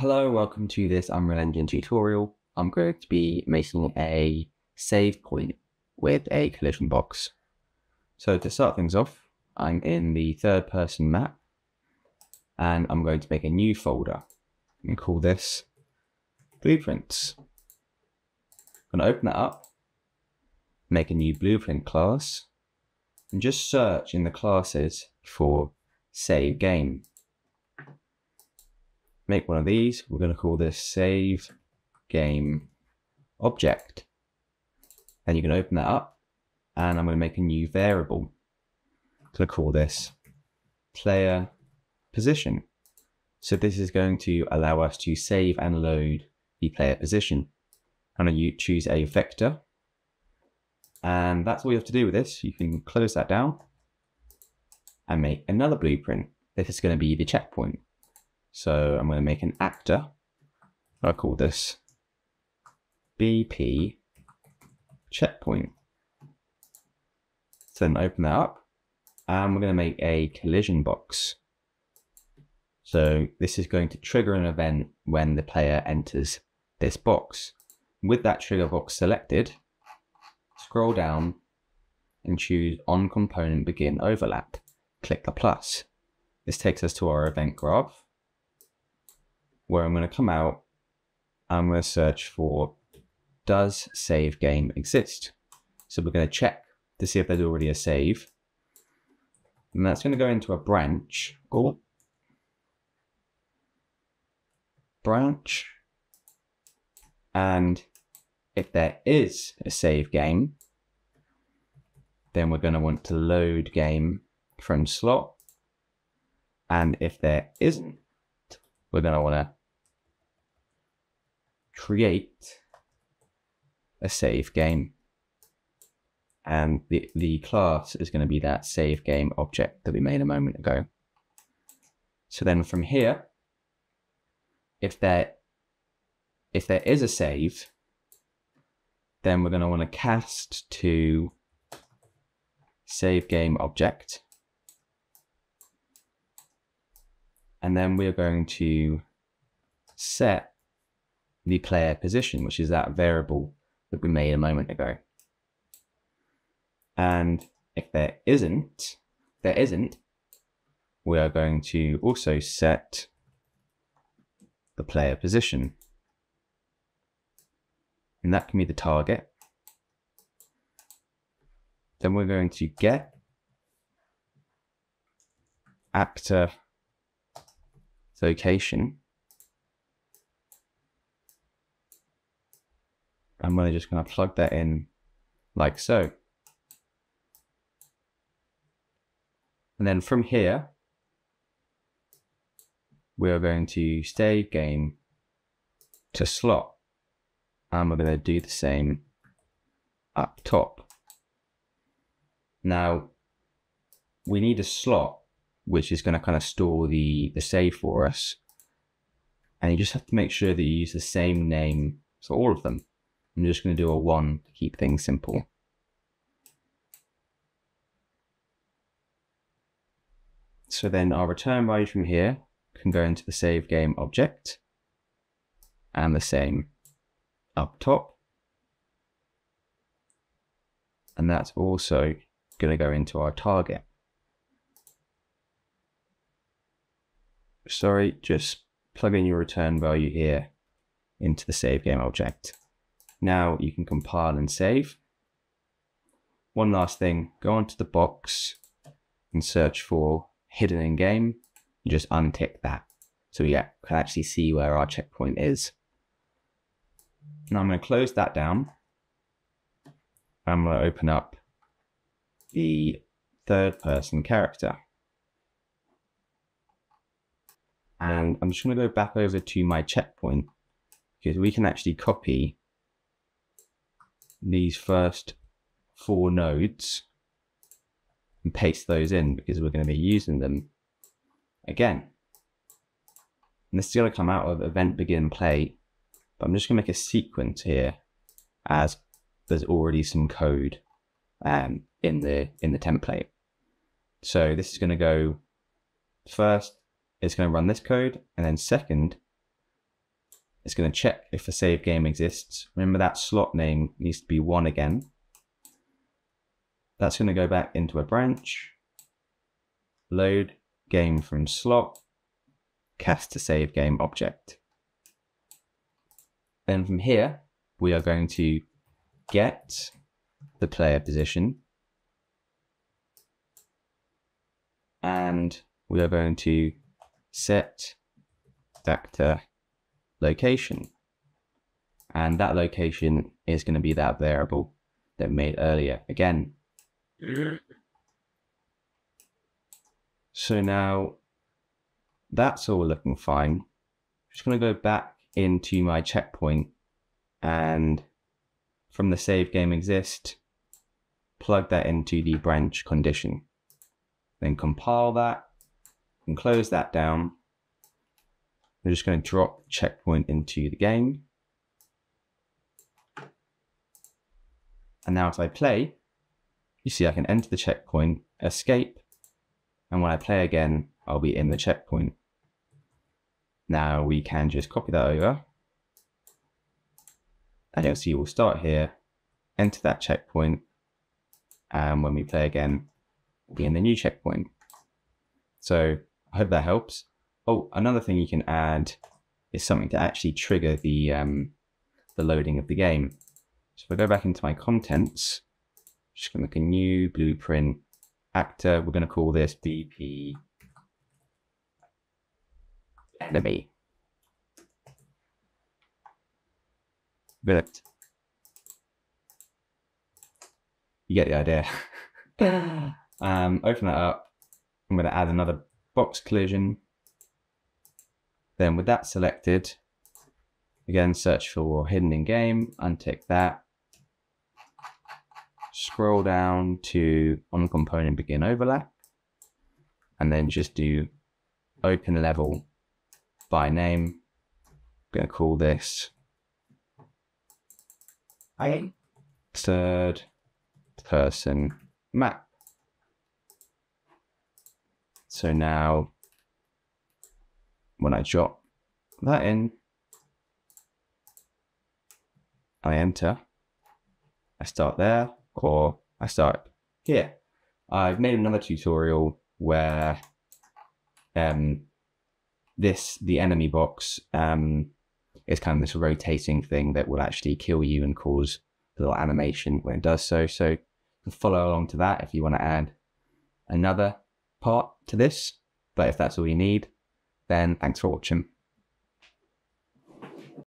Hello, welcome to this Unreal Engine tutorial. I'm going to be making a save point with a collision box. So to start things off, I'm in the third person map and I'm going to make a new folder and call this blueprints. I'm going to open that up, make a new blueprint class and just search in the classes for save game make one of these. We're going to call this save game object. And you can open that up and I'm going to make a new variable. I'm going to call this player position. So this is going to allow us to save and load the player position. I'm going to choose a vector. And that's all you have to do with this. You can close that down and make another blueprint. This is going to be the checkpoint. So I'm going to make an actor. I'll call this BP checkpoint. So then open that up and we're going to make a collision box. So this is going to trigger an event when the player enters this box. With that trigger box selected, scroll down and choose on component begin overlap. Click the plus. This takes us to our event graph where I'm going to come out I'm going to search for does save game exist? So we're going to check to see if there's already a save. And that's going to go into a branch called branch. And if there is a save game, then we're going to want to load game from slot. And if there isn't, we're going to want to create a save game. And the, the class is going to be that save game object that we made a moment ago. So then from here, if there, if there is a save, then we're going to want to cast to save game object. And then we're going to set the player position, which is that variable that we made a moment ago. And if there isn't, there isn't, we are going to also set the player position. And that can be the target. Then we're going to get actor location I'm really just going to plug that in like so. And then from here, we are going to save game to slot. And we're going to do the same up top. Now, we need a slot which is going to kind of store the, the save for us. And you just have to make sure that you use the same name for all of them. I'm just going to do a 1 to keep things simple. So then our return value from here can go into the save game object and the same up top. And that's also going to go into our target. Sorry, just plug in your return value here into the save game object. Now you can compile and save. One last thing, go onto the box and search for hidden in game and just untick that. So we can actually see where our checkpoint is. Now I'm going to close that down. I'm going to open up the third person character. And I'm just going to go back over to my checkpoint because we can actually copy these first four nodes and paste those in because we're going to be using them again. And this is going to come out of event begin play, but I'm just going to make a sequence here as there's already some code um, in the in the template. So this is going to go first, it's going to run this code, and then second, it's going to check if a save game exists. Remember that slot name needs to be one again. That's going to go back into a branch, load game from slot, cast to save game object. Then from here, we are going to get the player position and we are going to set actor location. And that location is going to be that variable that made earlier. Again, so now that's all looking fine. I'm just going to go back into my checkpoint and from the save game exist, plug that into the branch condition. Then compile that and close that down. We're just going to drop checkpoint into the game. And now as I play, you see I can enter the checkpoint, escape, and when I play again, I'll be in the checkpoint. Now we can just copy that over. And you'll see we'll start here, enter that checkpoint, and when we play again, we'll be in the new checkpoint. So I hope that helps. Oh, another thing you can add is something to actually trigger the um, the loading of the game. So if I go back into my contents, just going to make a new blueprint actor. We're going to call this BP enemy. Good. You get the idea. um, open that up. I'm going to add another box collision. Then with that selected, again, search for hidden in game, untick that scroll down to on component begin overlap and then just do open level by name. I'm going to call this third person map. So now when I drop that in, I enter, I start there, or I start here. I've made another tutorial where um, this, the enemy box, um, is kind of this rotating thing that will actually kill you and cause a little animation when it does so. So follow along to that if you want to add another part to this. But if that's all you need, then thanks for watching.